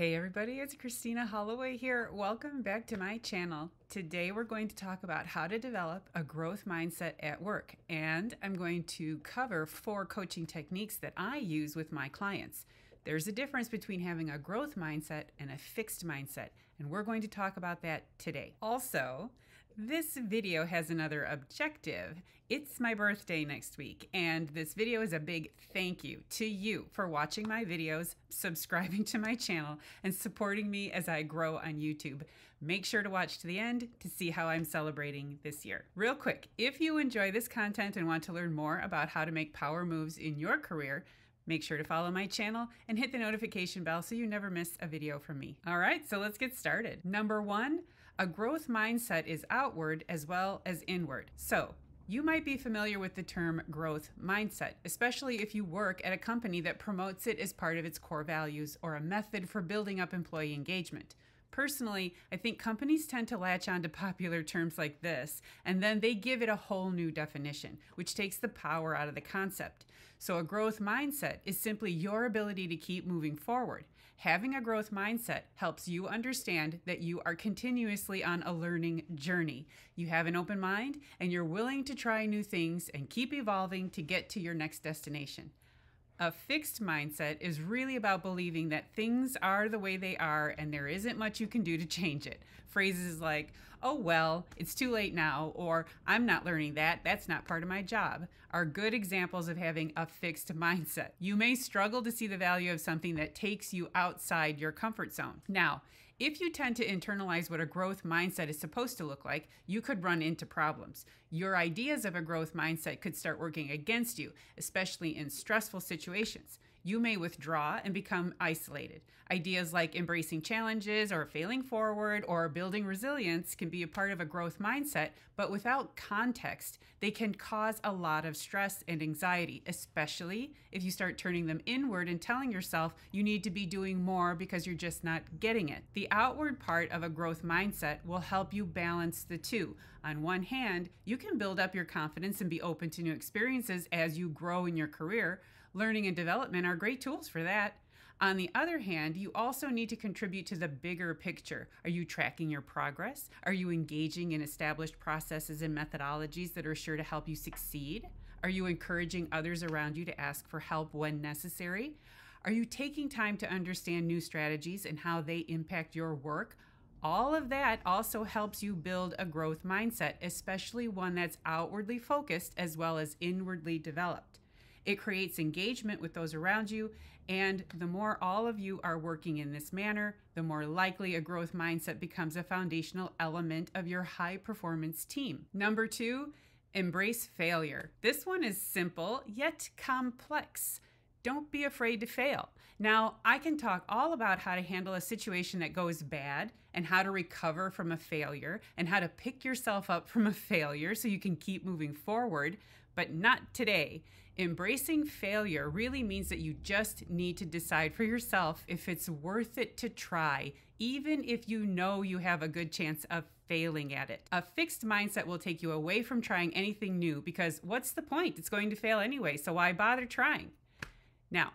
Hey everybody, it's Christina Holloway here. Welcome back to my channel. Today we're going to talk about how to develop a growth mindset at work, and I'm going to cover four coaching techniques that I use with my clients. There's a difference between having a growth mindset and a fixed mindset, and we're going to talk about that today. Also, this video has another objective. It's my birthday next week, and this video is a big thank you to you for watching my videos, subscribing to my channel, and supporting me as I grow on YouTube. Make sure to watch to the end to see how I'm celebrating this year. Real quick, if you enjoy this content and want to learn more about how to make power moves in your career, Make sure to follow my channel and hit the notification bell so you never miss a video from me. All right, so let's get started. Number one, a growth mindset is outward as well as inward. So, you might be familiar with the term growth mindset, especially if you work at a company that promotes it as part of its core values or a method for building up employee engagement. Personally, I think companies tend to latch on to popular terms like this, and then they give it a whole new definition, which takes the power out of the concept. So, a growth mindset is simply your ability to keep moving forward. Having a growth mindset helps you understand that you are continuously on a learning journey. You have an open mind and you're willing to try new things and keep evolving to get to your next destination. A fixed mindset is really about believing that things are the way they are and there isn't much you can do to change it. Phrases like, oh well, it's too late now, or I'm not learning that, that's not part of my job, are good examples of having a fixed mindset. You may struggle to see the value of something that takes you outside your comfort zone. Now, if you tend to internalize what a growth mindset is supposed to look like, you could run into problems. Your ideas of a growth mindset could start working against you, especially in stressful situations you may withdraw and become isolated. Ideas like embracing challenges or failing forward or building resilience can be a part of a growth mindset, but without context, they can cause a lot of stress and anxiety, especially if you start turning them inward and telling yourself you need to be doing more because you're just not getting it. The outward part of a growth mindset will help you balance the two. On one hand, you can build up your confidence and be open to new experiences as you grow in your career learning and development are great tools for that. On the other hand, you also need to contribute to the bigger picture. Are you tracking your progress? Are you engaging in established processes and methodologies that are sure to help you succeed? Are you encouraging others around you to ask for help when necessary? Are you taking time to understand new strategies and how they impact your work? All of that also helps you build a growth mindset, especially one that's outwardly focused as well as inwardly developed. It creates engagement with those around you. And the more all of you are working in this manner, the more likely a growth mindset becomes a foundational element of your high performance team. Number two, embrace failure. This one is simple yet complex. Don't be afraid to fail. Now, I can talk all about how to handle a situation that goes bad and how to recover from a failure and how to pick yourself up from a failure so you can keep moving forward, but not today. Embracing failure really means that you just need to decide for yourself if it's worth it to try, even if you know you have a good chance of failing at it. A fixed mindset will take you away from trying anything new because what's the point? It's going to fail anyway, so why bother trying? Now,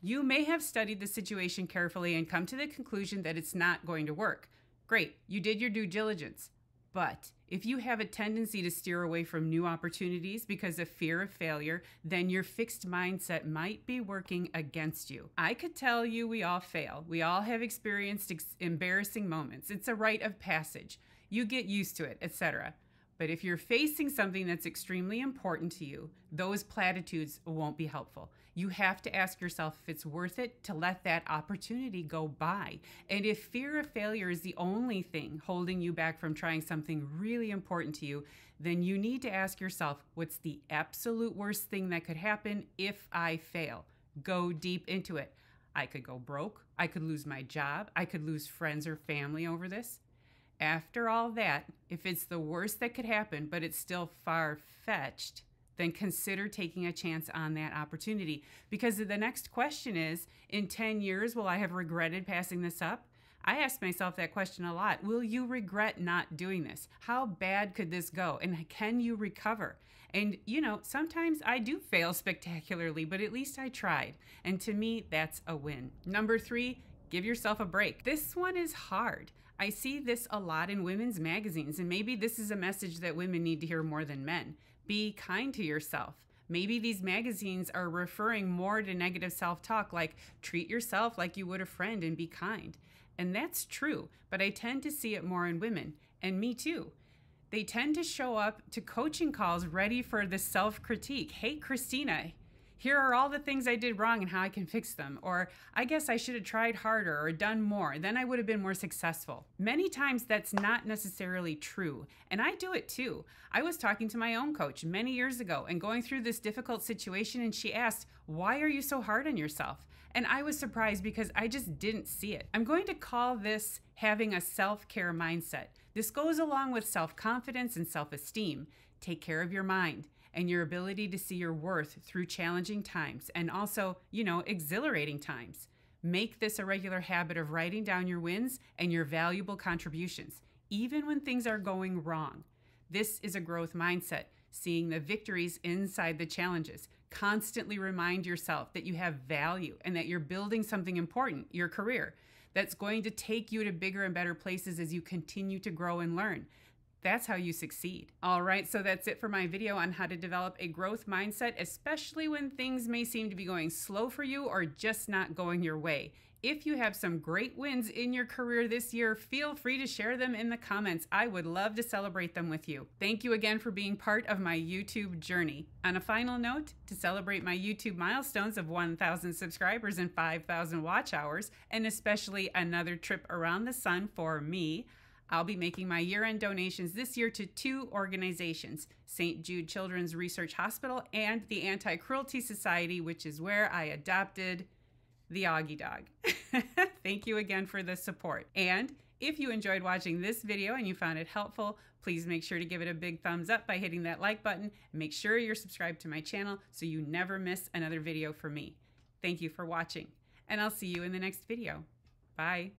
you may have studied the situation carefully and come to the conclusion that it's not going to work. Great, you did your due diligence. But if you have a tendency to steer away from new opportunities because of fear of failure, then your fixed mindset might be working against you. I could tell you we all fail. We all have experienced ex- embarrassing moments. It's a rite of passage. You get used to it, etc. But if you're facing something that's extremely important to you, those platitudes won't be helpful. You have to ask yourself if it's worth it to let that opportunity go by. And if fear of failure is the only thing holding you back from trying something really important to you, then you need to ask yourself what's the absolute worst thing that could happen if I fail? Go deep into it. I could go broke. I could lose my job. I could lose friends or family over this. After all that, if it's the worst that could happen, but it's still far fetched, then consider taking a chance on that opportunity. Because the next question is in 10 years, will I have regretted passing this up? I ask myself that question a lot. Will you regret not doing this? How bad could this go? And can you recover? And, you know, sometimes I do fail spectacularly, but at least I tried. And to me, that's a win. Number three, Give yourself a break. This one is hard. I see this a lot in women's magazines, and maybe this is a message that women need to hear more than men. Be kind to yourself. Maybe these magazines are referring more to negative self talk, like treat yourself like you would a friend and be kind. And that's true, but I tend to see it more in women, and me too. They tend to show up to coaching calls ready for the self critique. Hey, Christina, here are all the things I did wrong and how I can fix them. Or I guess I should have tried harder or done more. Then I would have been more successful. Many times that's not necessarily true. And I do it too. I was talking to my own coach many years ago and going through this difficult situation, and she asked, Why are you so hard on yourself? And I was surprised because I just didn't see it. I'm going to call this having a self care mindset. This goes along with self confidence and self esteem. Take care of your mind and your ability to see your worth through challenging times and also, you know, exhilarating times. Make this a regular habit of writing down your wins and your valuable contributions, even when things are going wrong. This is a growth mindset, seeing the victories inside the challenges. Constantly remind yourself that you have value and that you're building something important, your career, that's going to take you to bigger and better places as you continue to grow and learn. That's how you succeed. All right, so that's it for my video on how to develop a growth mindset, especially when things may seem to be going slow for you or just not going your way. If you have some great wins in your career this year, feel free to share them in the comments. I would love to celebrate them with you. Thank you again for being part of my YouTube journey. On a final note, to celebrate my YouTube milestones of 1,000 subscribers and 5,000 watch hours, and especially another trip around the sun for me, I'll be making my year end donations this year to two organizations St. Jude Children's Research Hospital and the Anti Cruelty Society, which is where I adopted the Augie dog. Thank you again for the support. And if you enjoyed watching this video and you found it helpful, please make sure to give it a big thumbs up by hitting that like button. Make sure you're subscribed to my channel so you never miss another video from me. Thank you for watching, and I'll see you in the next video. Bye.